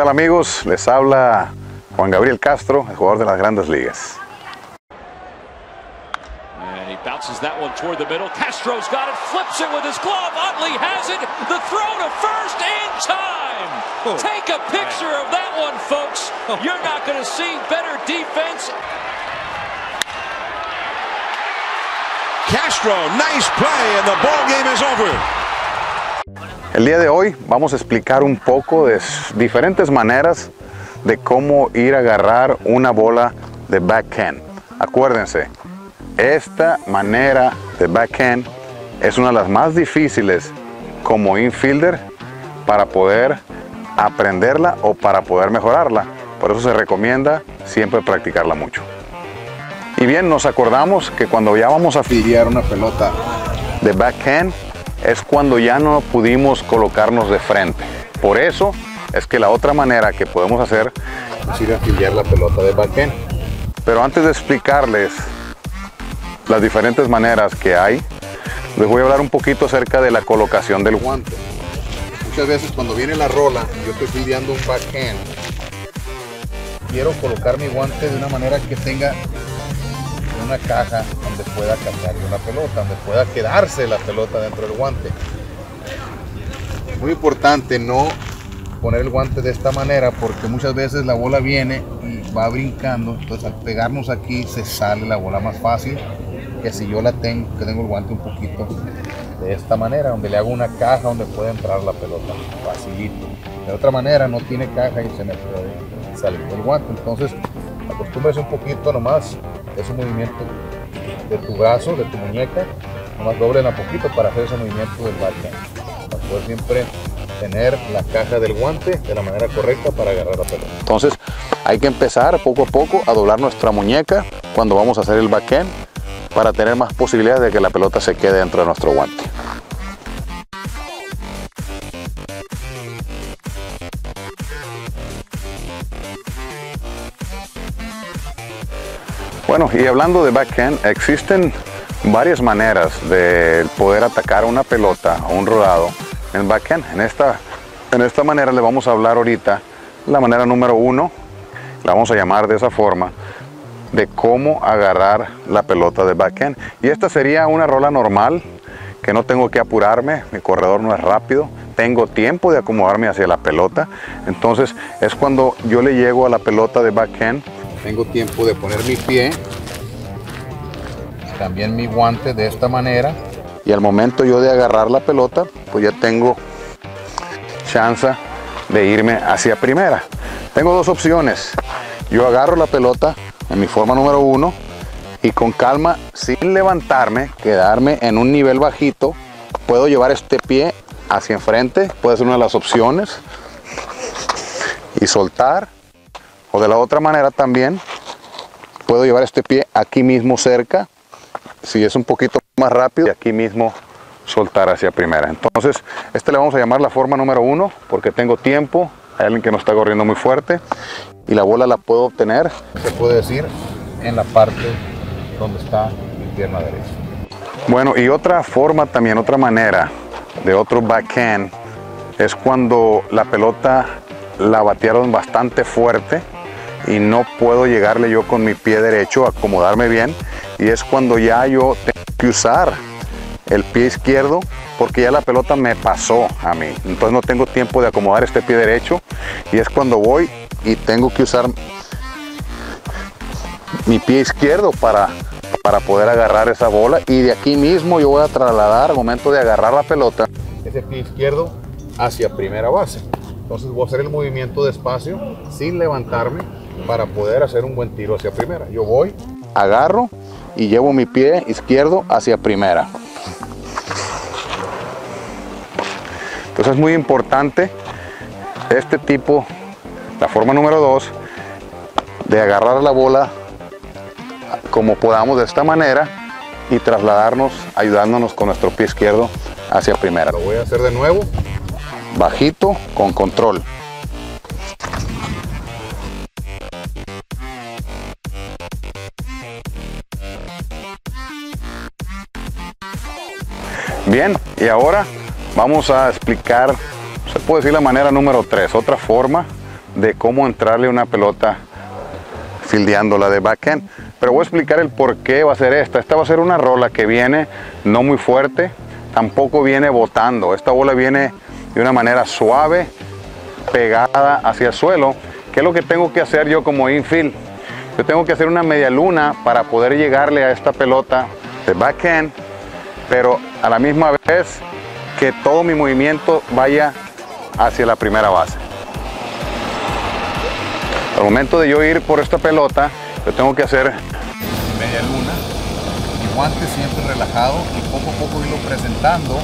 tal amigos? Les habla Juan Gabriel Castro, el jugador de las grandes ligas. And he bounces that one toward the middle. Castro's got it, flips it with his glove. Utley has it. The throw to first in time. Oh. Take a picture of that one, folks. Oh. You're not going to see better defense. Castro, nice play, and the ball game is over. El día de hoy vamos a explicar un poco de diferentes maneras de cómo ir a agarrar una bola de backhand. Acuérdense, esta manera de backhand es una de las más difíciles como infielder para poder aprenderla o para poder mejorarla. Por eso se recomienda siempre practicarla mucho. Y bien, nos acordamos que cuando ya vamos a filiar una pelota de backhand es cuando ya no pudimos colocarnos de frente. Por eso es que la otra manera que podemos hacer es ir a filiar la pelota de backhand. Pero antes de explicarles las diferentes maneras que hay, les voy a hablar un poquito acerca de la colocación del guante. Muchas veces cuando viene la rola, yo estoy filiando un backhand, quiero colocar mi guante de una manera que tenga una caja donde pueda cargar yo la pelota, donde pueda quedarse la pelota dentro del guante. Muy importante no poner el guante de esta manera porque muchas veces la bola viene y va brincando, entonces al pegarnos aquí se sale la bola más fácil que si yo la tengo, que tengo el guante un poquito de esta manera, donde le hago una caja donde puede entrar la pelota, facilito. De otra manera no tiene caja y se me puede salir el guante, entonces acostúmbrese un poquito nomás ese movimiento de tu brazo, de tu muñeca, nomás doblen a poquito para hacer ese movimiento del backhand, para poder siempre tener la caja del guante de la manera correcta para agarrar la pelota. Entonces hay que empezar poco a poco a doblar nuestra muñeca cuando vamos a hacer el backhand para tener más posibilidades de que la pelota se quede dentro de nuestro guante. Bueno, y hablando de backhand, existen varias maneras de poder atacar una pelota o un rodado en backhand. En esta, en esta manera le vamos a hablar ahorita la manera número uno, la vamos a llamar de esa forma, de cómo agarrar la pelota de backhand. Y esta sería una rola normal, que no tengo que apurarme, mi corredor no es rápido, tengo tiempo de acomodarme hacia la pelota. Entonces es cuando yo le llego a la pelota de backhand, tengo tiempo de poner mi pie, también mi guante de esta manera. Y al momento yo de agarrar la pelota, pues ya tengo chance de irme hacia primera. Tengo dos opciones. Yo agarro la pelota en mi forma número uno y con calma, sin levantarme, quedarme en un nivel bajito, puedo llevar este pie hacia enfrente, puede ser una de las opciones, y soltar. O de la otra manera también, puedo llevar este pie aquí mismo cerca, si es un poquito más rápido, y aquí mismo soltar hacia primera. Entonces, este le vamos a llamar la forma número uno, porque tengo tiempo, hay alguien que no está corriendo muy fuerte, y la bola la puedo obtener, se puede decir, en la parte donde está mi pierna derecha. Bueno, y otra forma también, otra manera de otro backhand, es cuando la pelota la batearon bastante fuerte y no puedo llegarle yo con mi pie derecho, acomodarme bien, y es cuando ya yo tengo que usar el pie izquierdo porque ya la pelota me pasó a mí. Entonces no tengo tiempo de acomodar este pie derecho y es cuando voy y tengo que usar mi pie izquierdo para, para poder agarrar esa bola y de aquí mismo yo voy a trasladar momento de agarrar la pelota ese pie izquierdo hacia primera base. Entonces voy a hacer el movimiento despacio sin levantarme para poder hacer un buen tiro hacia primera. Yo voy, agarro y llevo mi pie izquierdo hacia primera. Entonces es muy importante este tipo, la forma número dos, de agarrar la bola como podamos de esta manera y trasladarnos ayudándonos con nuestro pie izquierdo hacia primera. Lo voy a hacer de nuevo, bajito, con control. Bien, y ahora vamos a explicar, se puede decir la manera número 3, otra forma de cómo entrarle una pelota fildeándola de backhand. Pero voy a explicar el por qué va a ser esta. Esta va a ser una rola que viene no muy fuerte, tampoco viene botando. Esta bola viene de una manera suave, pegada hacia el suelo. ¿Qué es lo que tengo que hacer yo como infield? Yo tengo que hacer una media luna para poder llegarle a esta pelota de backhand, pero a la misma vez que todo mi movimiento vaya hacia la primera base. Al momento de yo ir por esta pelota, yo tengo que hacer media luna, mi guante siempre relajado y poco a poco irlo presentando.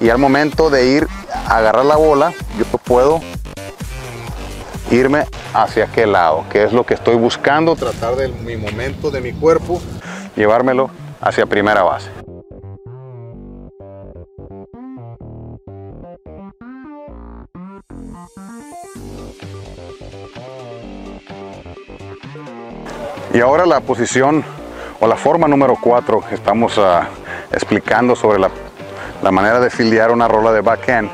Y al momento de ir a agarrar la bola, yo puedo irme hacia aquel lado, que es lo que estoy buscando, tratar de mi momento de mi cuerpo, llevármelo hacia primera base. Y ahora la posición o la forma número 4 que estamos ah, explicando sobre la, la manera de fildear una rola de backhand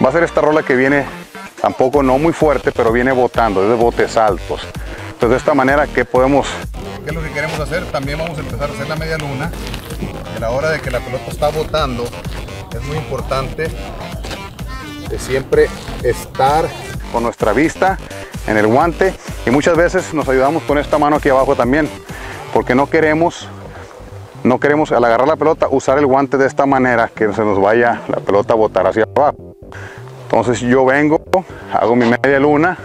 va a ser esta rola que viene tampoco no muy fuerte, pero viene botando, es de botes altos. Entonces de esta manera, ¿qué podemos? ¿Qué es lo que queremos hacer? También vamos a empezar a hacer la media luna. A la hora de que la pelota está botando, es muy importante de siempre estar con nuestra vista en el guante y muchas veces nos ayudamos con esta mano aquí abajo también porque no queremos no queremos al agarrar la pelota usar el guante de esta manera que se nos vaya la pelota a botar hacia abajo entonces yo vengo, hago mi media luna.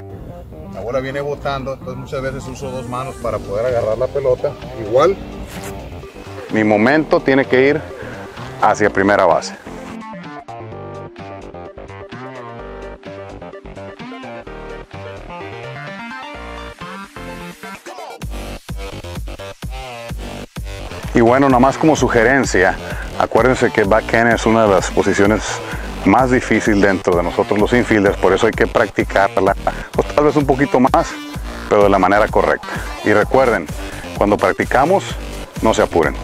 La bola viene botando, entonces muchas veces uso dos manos para poder agarrar la pelota. Igual. Mi momento tiene que ir hacia primera base. Y bueno, nada más como sugerencia, acuérdense que backhand es una de las posiciones más difícil dentro de nosotros los infielders, por eso hay que practicarla, pues tal vez un poquito más, pero de la manera correcta. Y recuerden, cuando practicamos, no se apuren.